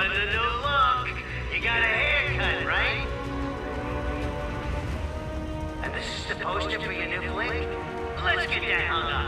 Look. You got a haircut, right? And this is the poster for your new flick? Let's get that hung up.